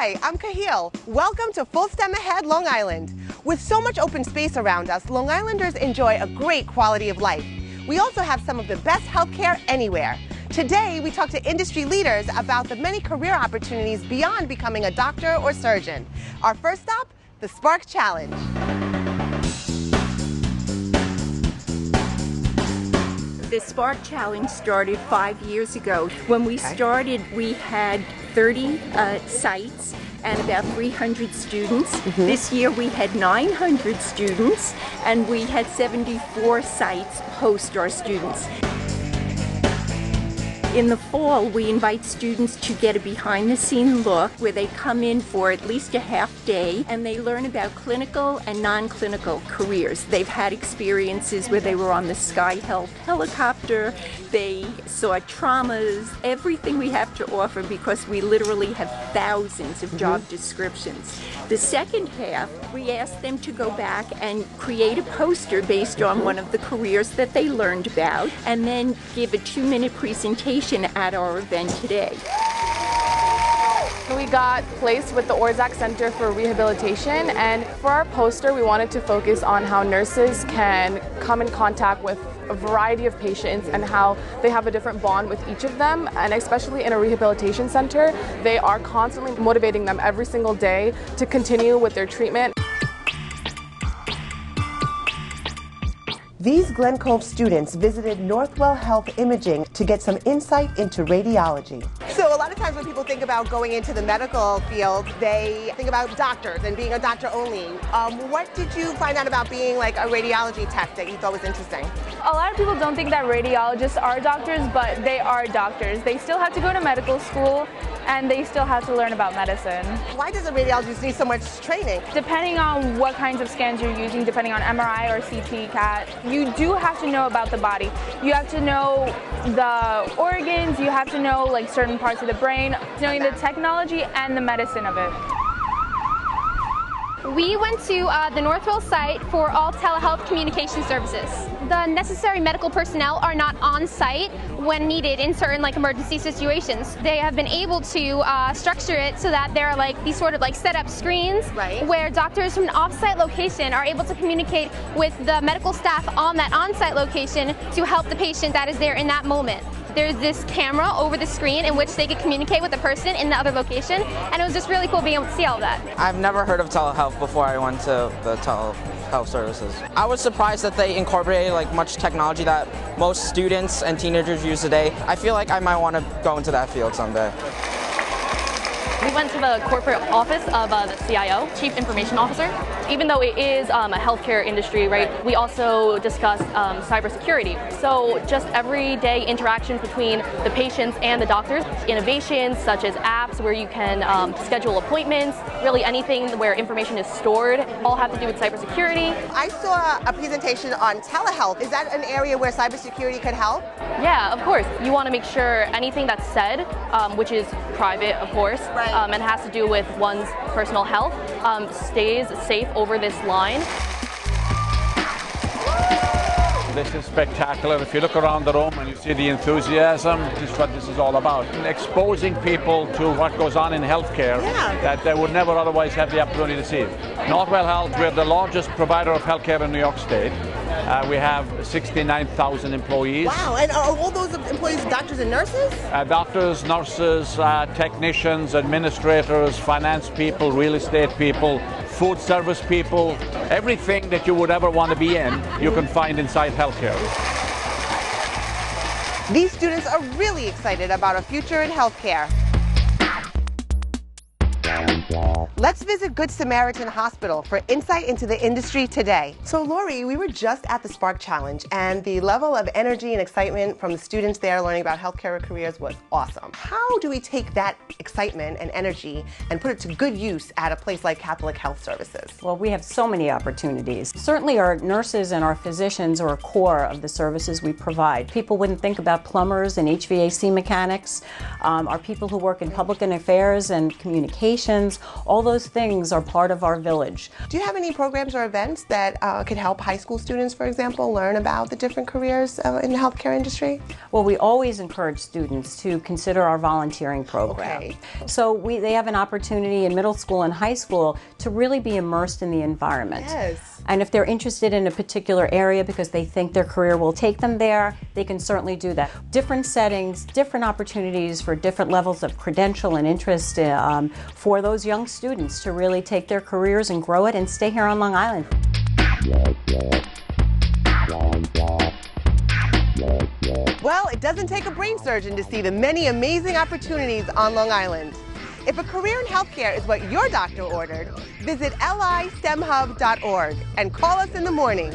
Hi, I'm Kahil. Welcome to Full STEM Ahead Long Island. With so much open space around us, Long Islanders enjoy a great quality of life. We also have some of the best healthcare anywhere. Today, we talk to industry leaders about the many career opportunities beyond becoming a doctor or surgeon. Our first stop, the Spark Challenge. The Spark Challenge started five years ago. When we started, we had 30 uh, sites and about 300 students. This year we had 900 students and we had 74 sites host our students. In the fall, we invite students to get a behind the scene look where they come in for at least a half day and they learn about clinical and non clinical careers. They've had experiences where they were on the Sky Health helicopter, they saw traumas, everything we have to offer because we literally have thousands of mm-hmm. job descriptions. The second half, we ask them to go back and create a poster based on mm-hmm. one of the careers that they learned about and then give a two minute presentation at our event today. We got placed with the Orzac Center for Rehabilitation, and for our poster, we wanted to focus on how nurses can come in contact with a variety of patients and how they have a different bond with each of them. And especially in a rehabilitation center, they are constantly motivating them every single day to continue with their treatment. These Glen Cove students visited Northwell Health Imaging to get some insight into radiology. So, a lot of times when people think about going into the medical field, they think about doctors and being a doctor only. Um, what did you find out about being like a radiology tech that you thought was interesting? A lot of people don't think that radiologists are doctors, but they are doctors. They still have to go to medical school and they still have to learn about medicine. Why does a radiologist need so much training? Depending on what kinds of scans you're using, depending on MRI or CT, CAT, you do have to know about the body. You have to know the organs, you have to know like certain parts of the brain, knowing the technology and the medicine of it. We went to uh, the Northwell site for all telehealth communication services. The necessary medical personnel are not on site when needed in certain like emergency situations. They have been able to uh, structure it so that there are like these sort of like set up screens Right. where doctors from an off-site location are able to communicate with the medical staff on that on-site location to help the patient that is there in that moment. There's this camera over the screen in which they could communicate with the person in the other location, and it was just really cool being able to see all that. I've never heard of telehealth before I went to the telehealth services. I was surprised that they incorporated like much technology that most students and teenagers use today. I feel like I might want to go into that field someday. We went to the corporate office of uh, the CIO, Chief Information Officer. Even though it is um, a healthcare industry, right, we also discussed um, cybersecurity. So just everyday interactions between the patients and the doctors, innovations such as apps where you can um, schedule appointments, really anything where information is stored, all have to do with cybersecurity. I saw a presentation on telehealth. Is that an area where cybersecurity could help? Yeah, of course. You want to make sure anything that's said, um, which is private, of course, Right. Um, and has to do with one's personal health, um, stays safe over this line. This is spectacular. If you look around the room and you see the enthusiasm, this is what this is all about. Exposing people to what goes on in healthcare Yeah. that they would never otherwise have the opportunity to see. Northwell Health, we're the largest provider of healthcare in New York State. Uh, we have 69,000 employees. Wow, and are all those employees doctors and nurses? Uh, doctors, nurses, uh, technicians, administrators, finance people, real estate people, food service people, everything that you would ever want to be in, you can find inside healthcare. These students are really excited about a future in healthcare. Let's visit Good Samaritan Hospital for insight into the industry today. So, Lori, we were just at the Spark Challenge, and the level of energy and excitement from the students there learning about healthcare careers was awesome. How do we take that excitement and energy and put it to good use at a place like Catholic Health Services? Well, we have so many opportunities. Certainly, our nurses and our physicians are a core of the services we provide. People wouldn't think about plumbers and HVAC mechanics. Um, our people who work in public and affairs and communications, all those things are part of our village. Do you have any programs or events that uh, could help high school students, for example, learn about the different careers uh, in the healthcare industry? Well, we always encourage students to consider our volunteering program. Okay. So we, they have an opportunity in middle school and high school to really be immersed in the environment. Yes. And if they're interested in a particular area because they think their career will take them there, they can certainly do that. Different settings, different opportunities for different levels of credential and interest uh, um, for those young students to really take their careers and grow it and stay here on Long Island. Well, it doesn't take a brain surgeon to see the many amazing opportunities on Long Island. If a career in healthcare is what your doctor ordered, visit listemhub.org and call us in the morning.